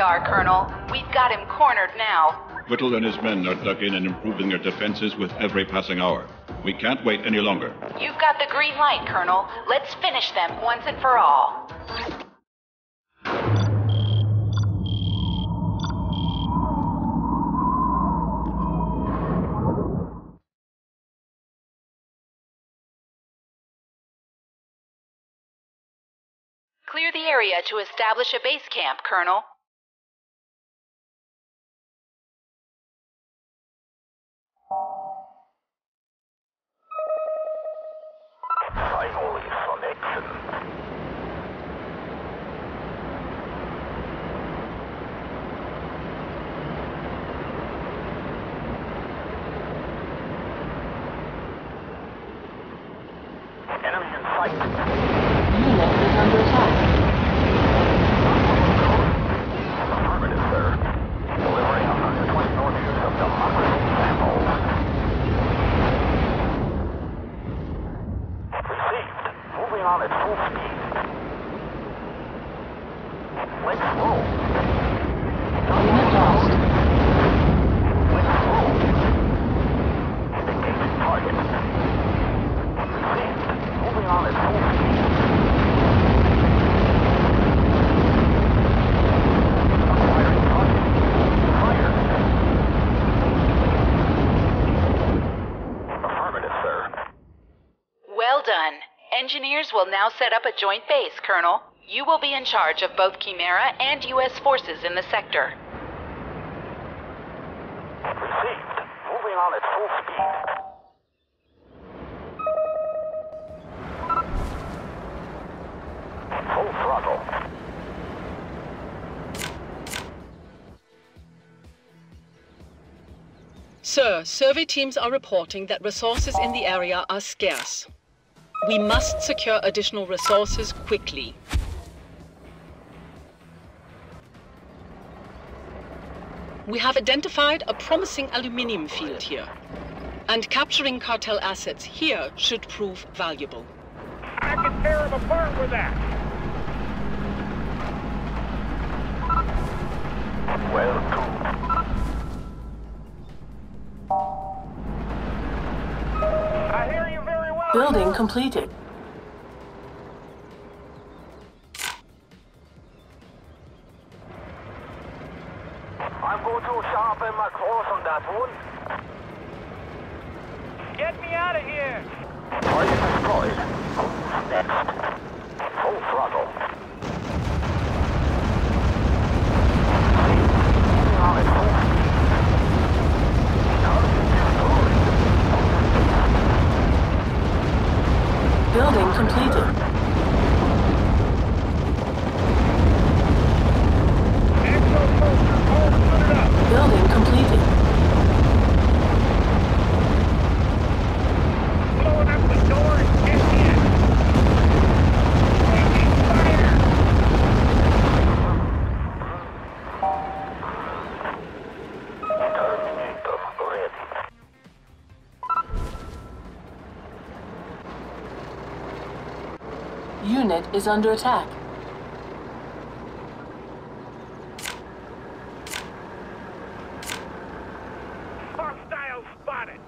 are, Colonel. We've got him cornered now. Whittle and his men are dug in and improving their defenses with every passing hour. We can't wait any longer. You've got the green light, Colonel. Let's finish them once and for all. Clear the area to establish a base camp, Colonel. Action. Enemy in sight. Unit is under attack. Affirmative, sir. Delivering 120 north use of democracy samples. Received. Moving on at full speed. Let's roll. Unit lost. Let's roll. Engaging target. Received. Moving on at full speed. Acquiring target. Fire. Affirmative, sir. Well done. Engineers will now set up a joint base, Colonel. You will be in charge of both Chimera and U.S. forces in the sector. Received. Moving on at full speed. Full throttle. Sir, survey teams are reporting that resources in the area are scarce. We must secure additional resources quickly. We have identified a promising aluminium field here, and capturing cartel assets here should prove valuable. I can tear them apart with that. Well, Building completed. I'm going to sharpen my claws on that one. Get me out of here. Target destroyed. Next. Full throttle. Moving on at full speed. Target destroyed. Building completed. Building completed. Is under attack. Hostile spotted.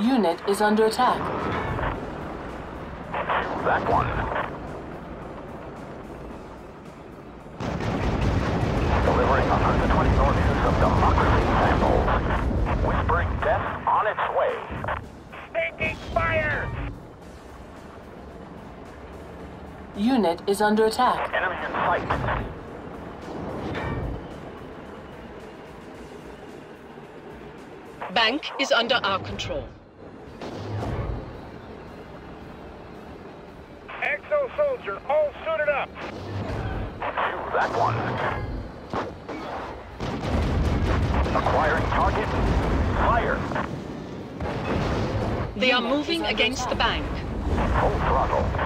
Unit is under attack. That one. Way. Taking fire. Unit is under attack. Enemy in sight. Bank is under our control. Exo soldier, all suited up. Phew, that one. Acquiring target. Fire. They are moving against the bank. Full throttle.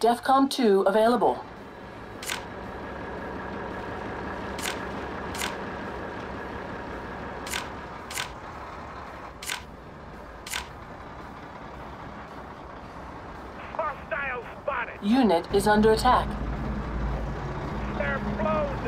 DEFCON 2 available. Hostile spotted. Unit is under attack. They're blown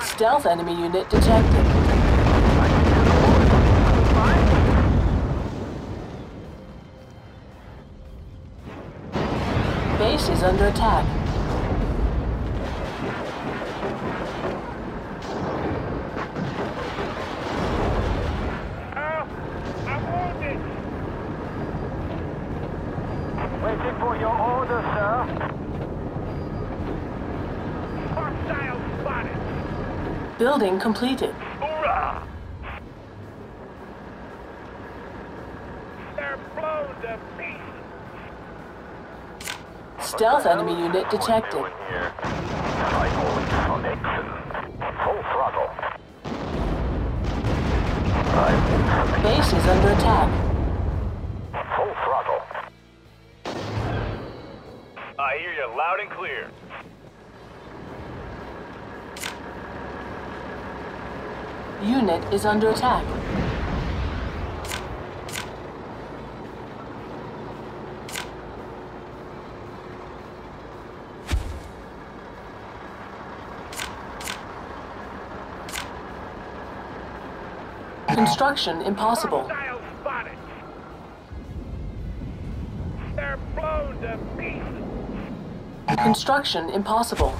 Stealth enemy unit detected. Base is under attack. Oh, I'm wounded. Waiting for your order, sir. Hostile spotted. Building completed. Hoorah! They're blown to pieces. Stealth enemy unit detected. Doing here? Final connection. Full throttle. Base is under attack. Full throttle. I hear you loud and clear. Unit is under attack. Construction impossible. They're blown to pieces. Construction impossible.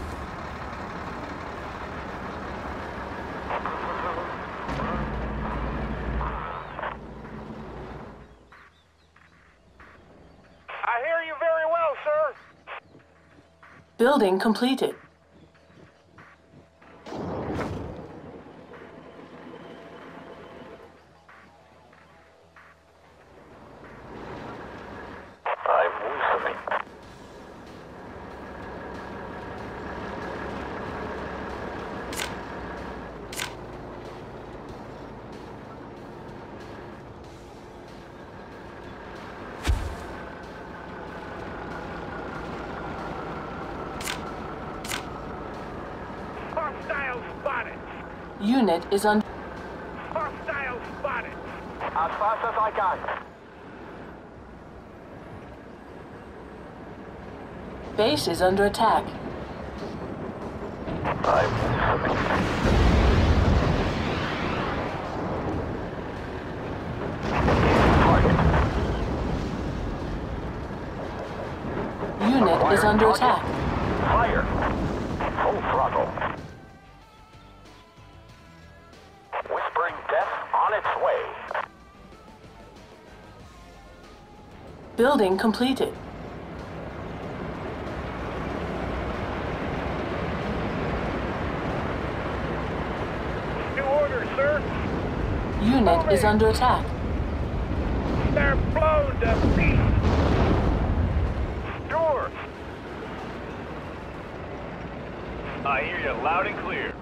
I hear you very well, sir. Building completed. Unit is under. Hostile spotted. As fast as I can. Base is under attack. I'm Unit is under attack. Building completed. New order, sir. Unit is under attack. They're blown to pieces. Sure. I hear you loud and clear.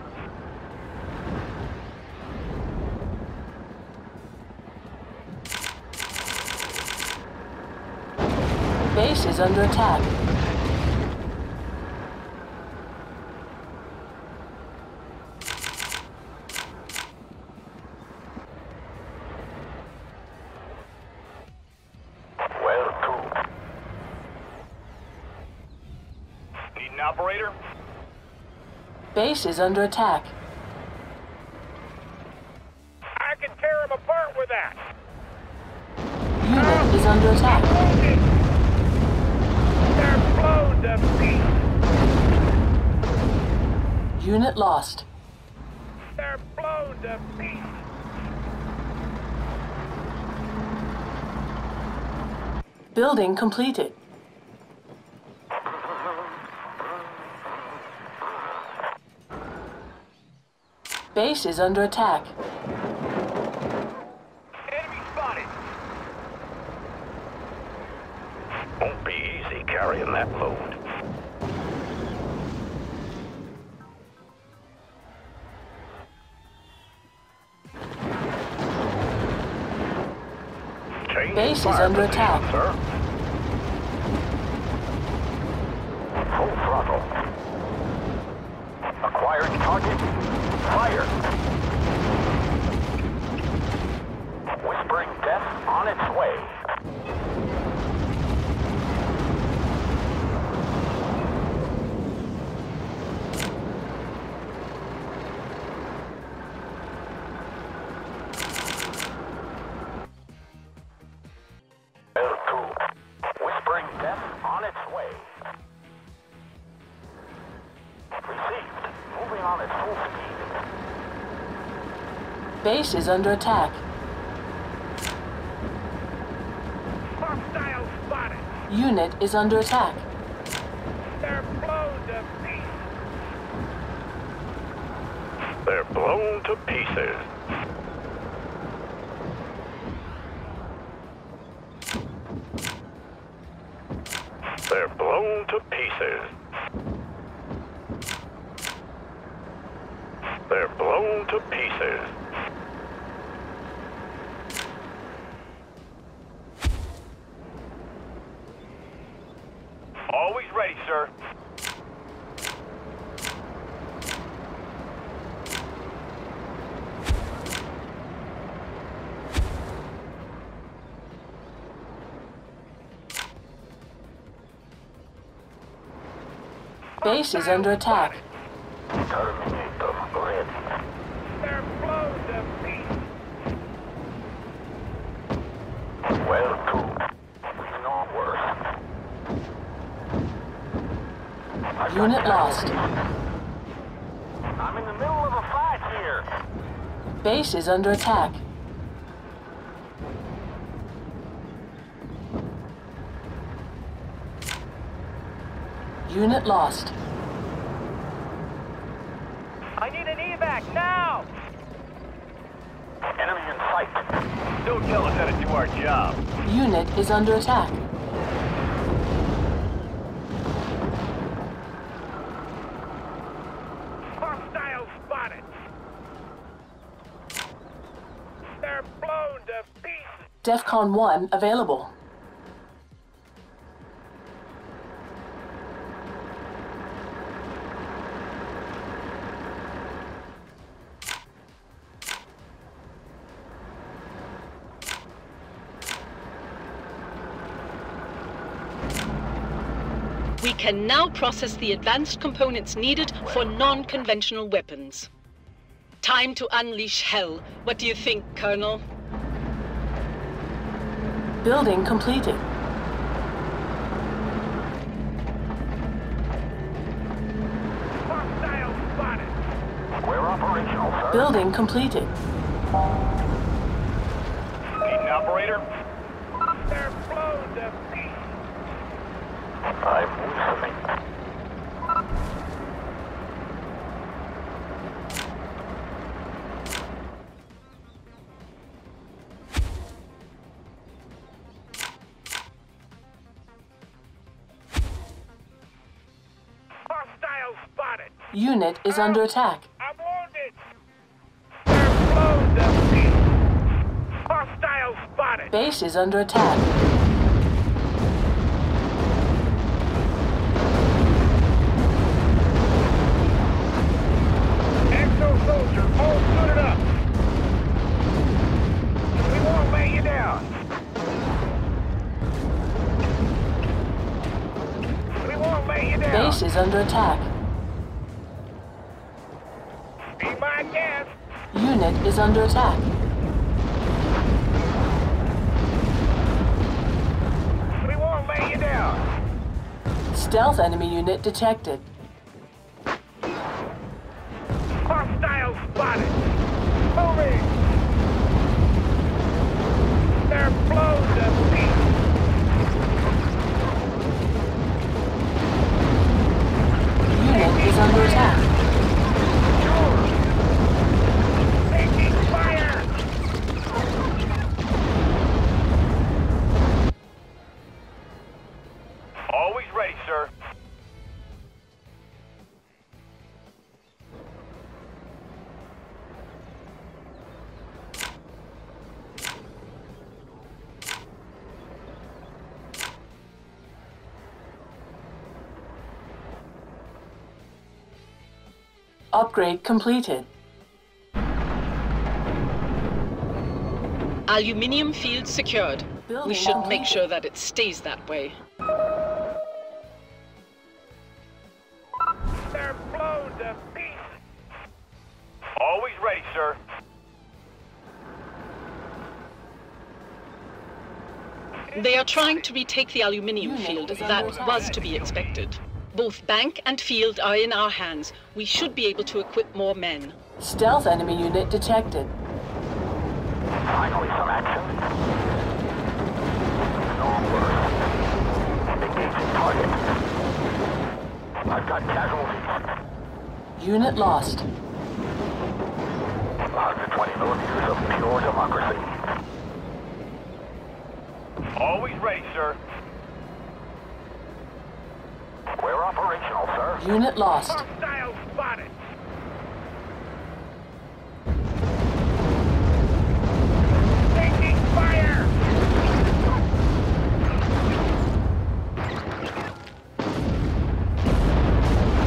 Base is under attack. Where to? Need an operator? Base is under attack. Unit lost. They're blown to pieces. Building completed. Base is under attack. Enemy spotted. Won't be easy carrying that load. Base is under attack. Sir. Full throttle. Acquired target. Fire. Whispering death on its way. Is under attack. Hostile spotted. Unit is under attack. They're blown to pieces. They're blown to pieces. They're blown to pieces. They're blown to pieces. Always ready, sir. Base is under attack. Terminator ready. They're blown to pieces. Well, too. We know. Unit lost. I'm in the middle of a fight here. Base is under attack. Unit lost. I need an evac now. Enemy in sight. Don't tell us how to do our job. Unit is under attack. Hostile spotted. They're blown to pieces. DEFCON 1 available. Can now process the advanced components needed for non-conventional weapons. Time to unleash hell. What do you think, Colonel? Building completed. We're operational, sir. Building completed. Need an operator? Unit is under attack. I'm wounded. They're blown to. Hostile spotted. Base is under attack. Unit detected. Upgrade completed. Aluminium field secured. Building We should make sure that it stays that way. They're blown to pieces. Always ready, sir. They are trying to retake the aluminium field. That was to be expected. Both bank and field are in our hands. We should be able to equip more men. Stealth enemy unit detected. Finally, some action. No worse. Engaging target. I've got casualties. Unit lost. 120 millimeters of pure democracy. Always ready, sir. We're operational, sir. Unit lost. Hostile spotted. Taking fire.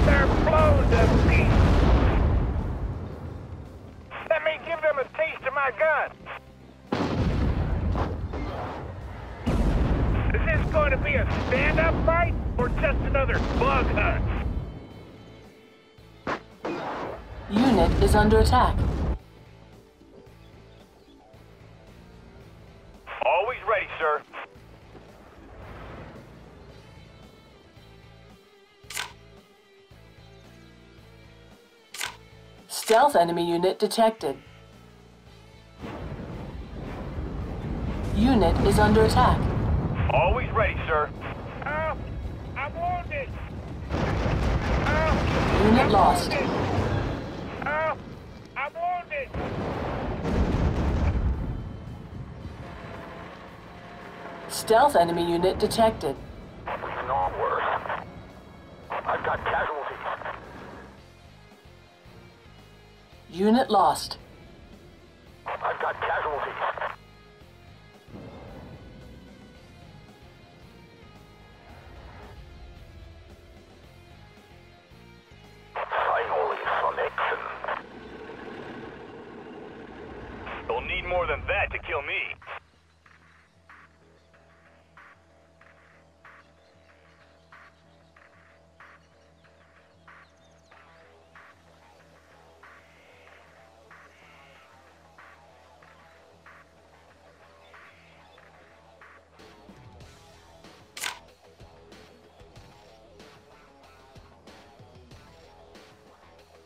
They're blown to pieces. Let me give them a taste of my gun. Is this going to be a stand-up fight or just another bug hunt? Unit is under attack. Always ready, sir. Stealth enemy unit detected. Unit is under attack. Always ready, sir. Unit lost. Stealth enemy unit detected. I've got casualties. Unit lost. I've got casualties. You'll need more than that to kill me.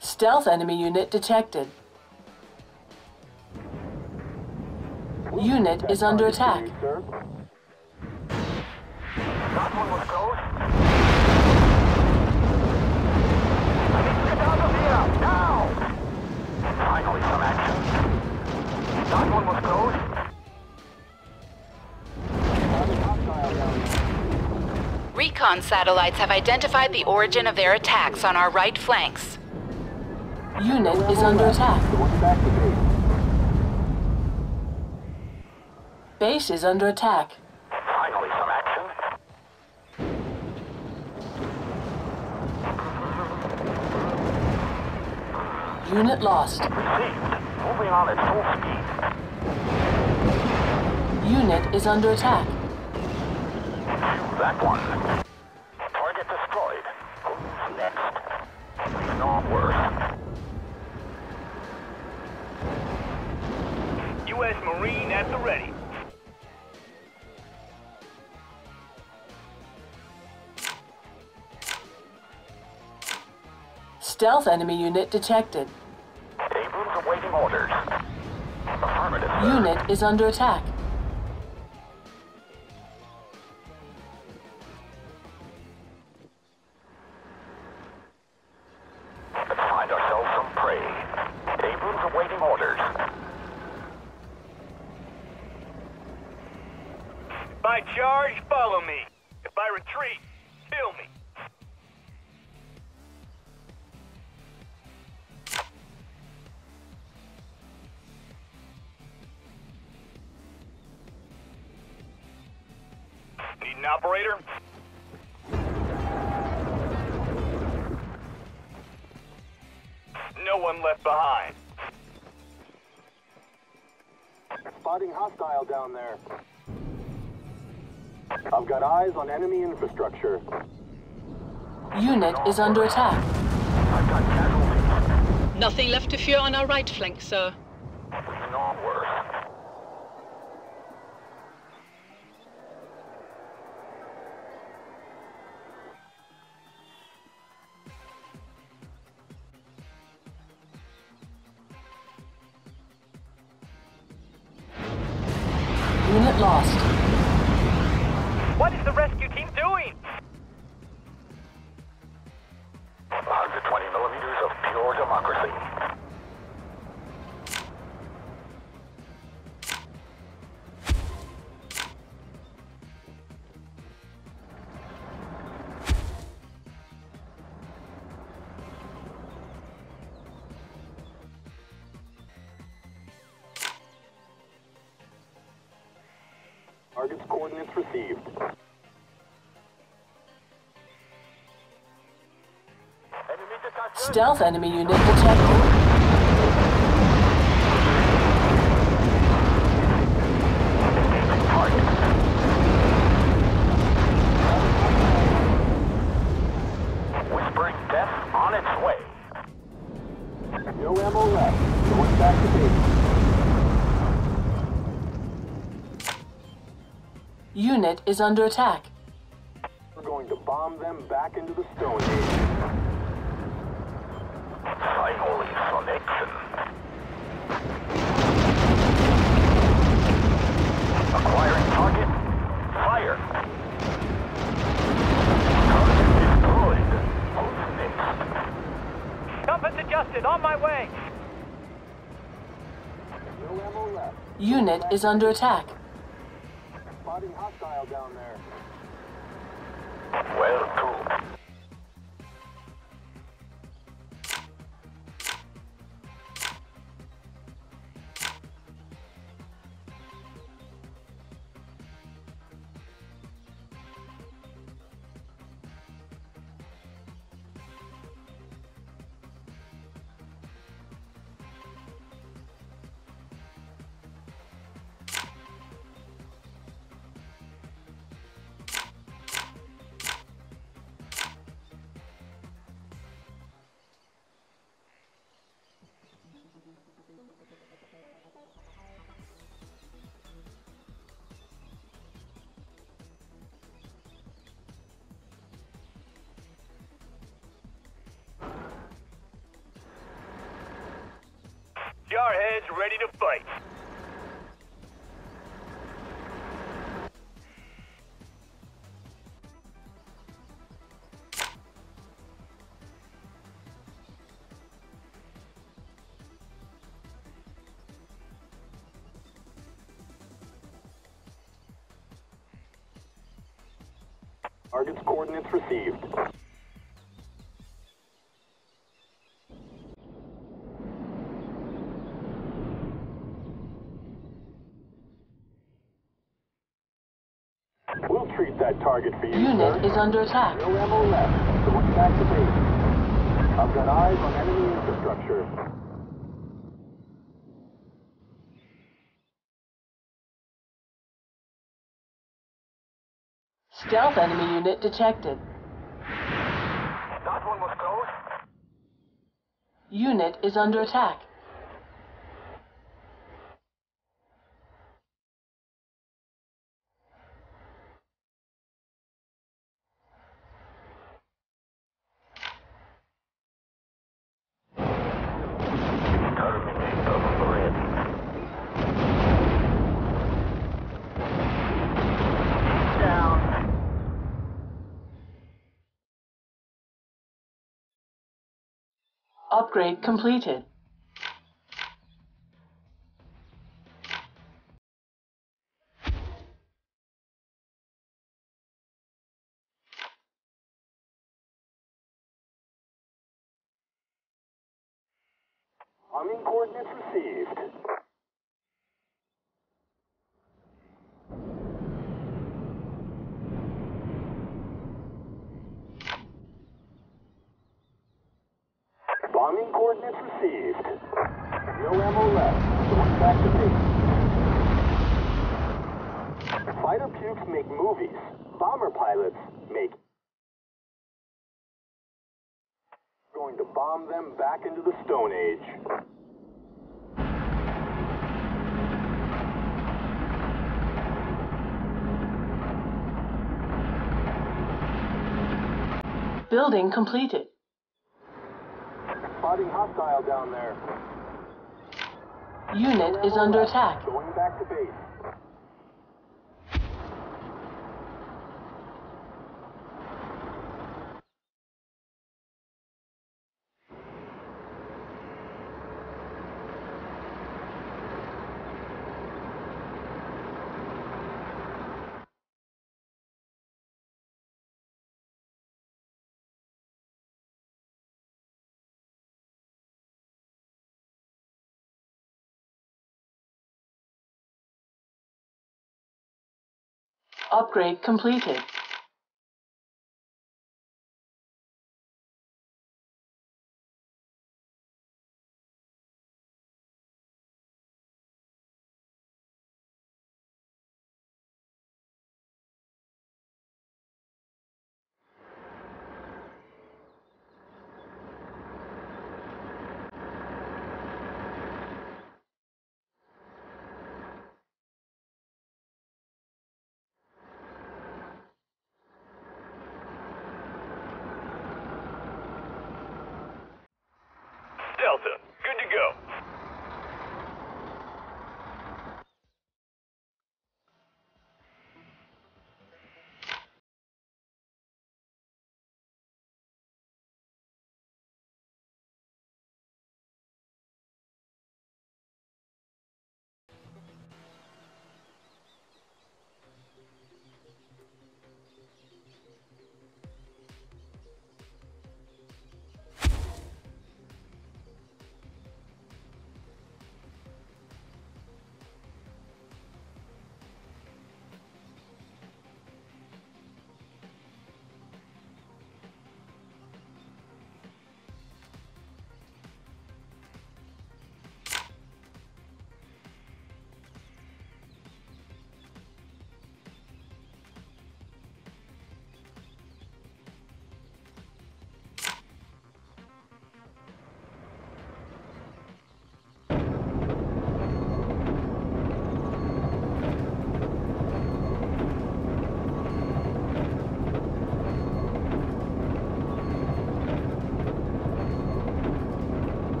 Stealth enemy unit detected. One was close. Recon satellites have identified the origin of their attacks on our right flanks. Unit is under attack. Base is under attack. Finally, some action. Unit lost. Received. Moving on at full speed. Unit is under attack. That one. Stealth enemy unit detected. Abrams awaiting orders. Affirmative, sir. Unit is under attack. Operator? No one left behind. Spotting hostile down there. I've got eyes on enemy infrastructure. Unit is under attack. I've got casualties. Nothing left to fear on our right flank, sir. Stealth enemy unit detected. Whispering death on its way. No ammo left. Going back to base. Unit is under attack. Is under attack. Target's coordinates received. We'll treat that target for you, Unit sir. is under attack. No ammo left. Going back to base. I've got eyes on enemy infrastructure. Stealth enemy unit detected. That one was close. Unit is under attack. Upgrade completed. Arming coordinates received. Bombing coordinates received. No ammo left. Going back to base. Fighter pukes make movies. Bomber pilots make. Going to bomb them back into the Stone Age. Building completed. Spotting hostile down there. Unit is under attack. Going back to base. Upgrade completed.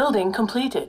Building completed.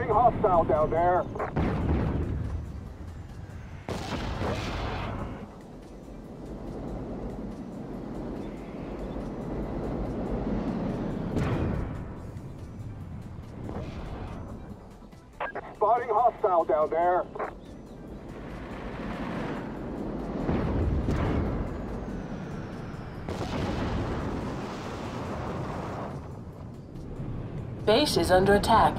Spotting hostile down there. Spotting hostile down there. Base is under attack.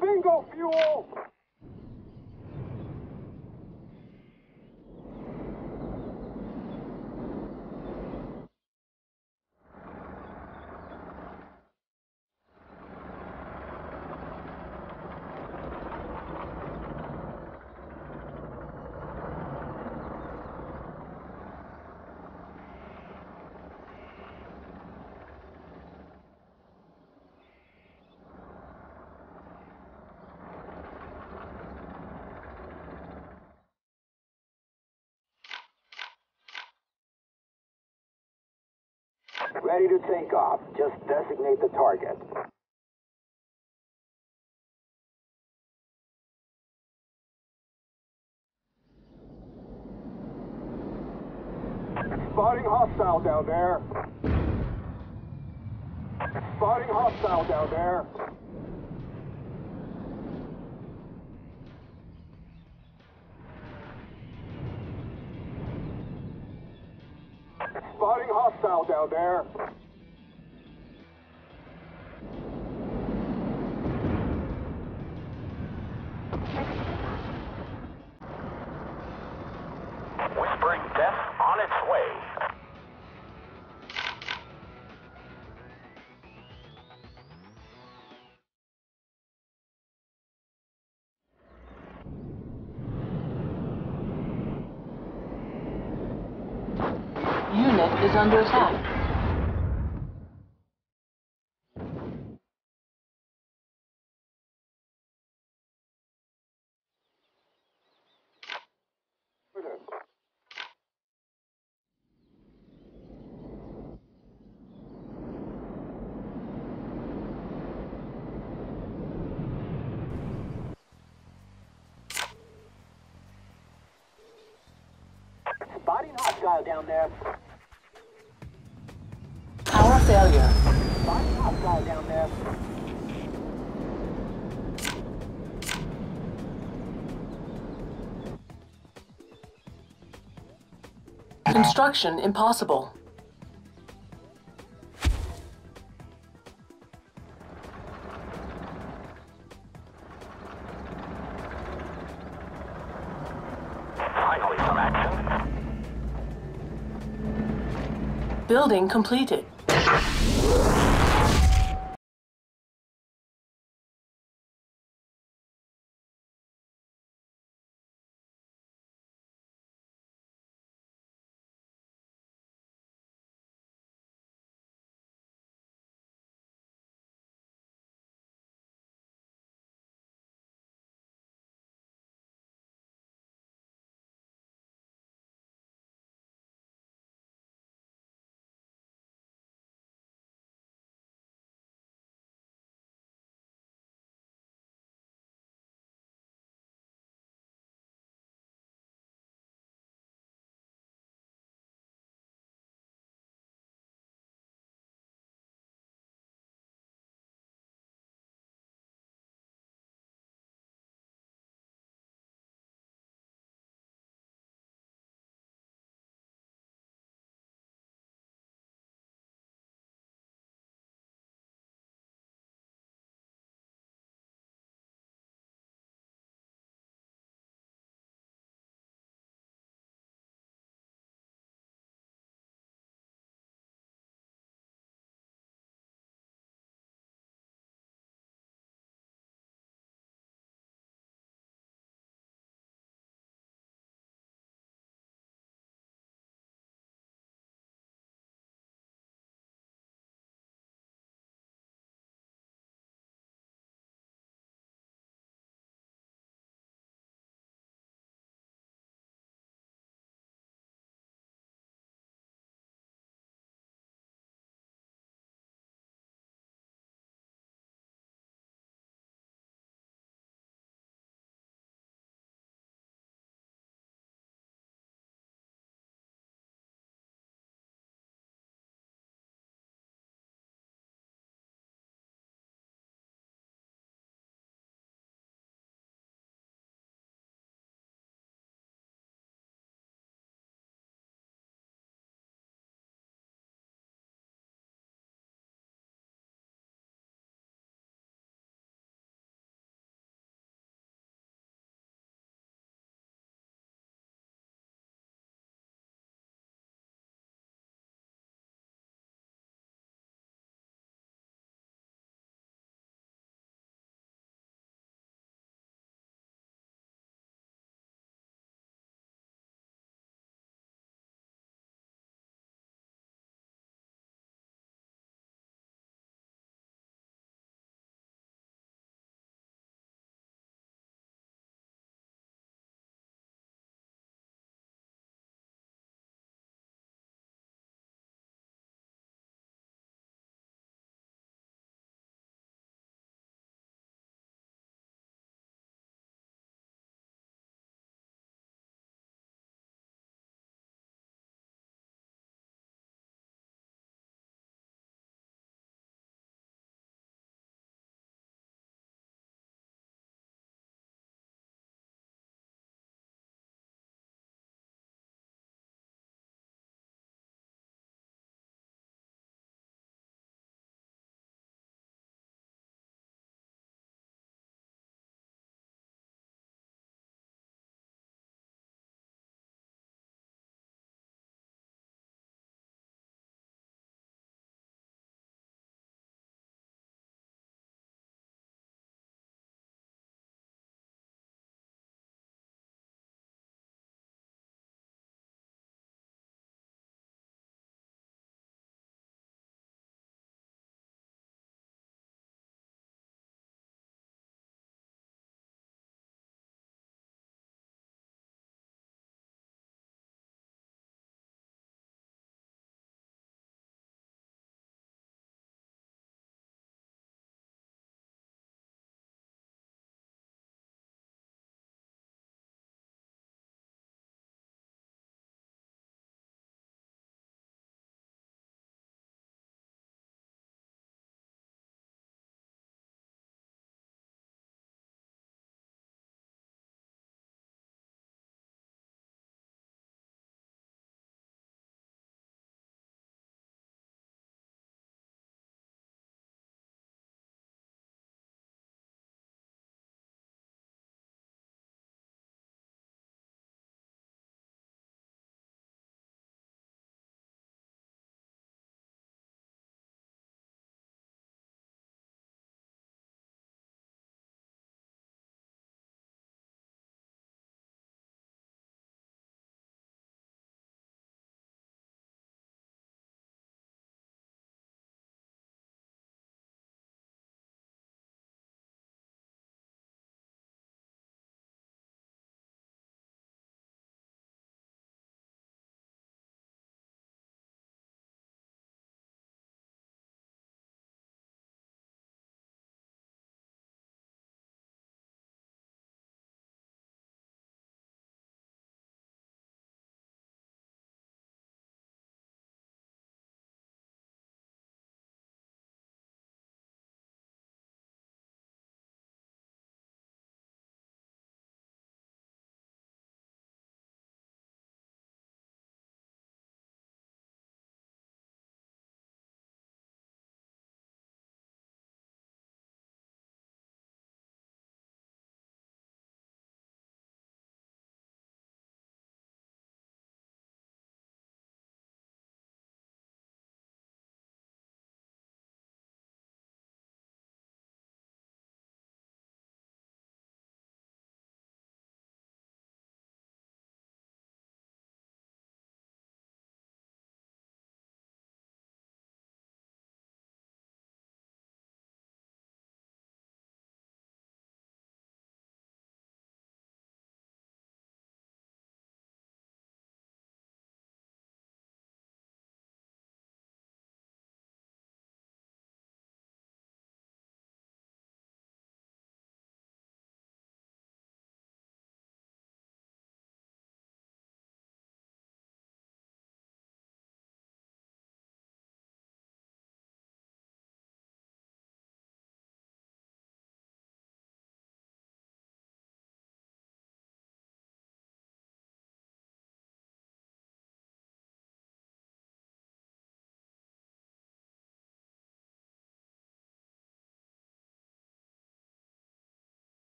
Bingo fuel! Ready to take off. Just designate the target. Spotting hostile down there. Is under attack. Construction impossible. Finally, some action. Building completed.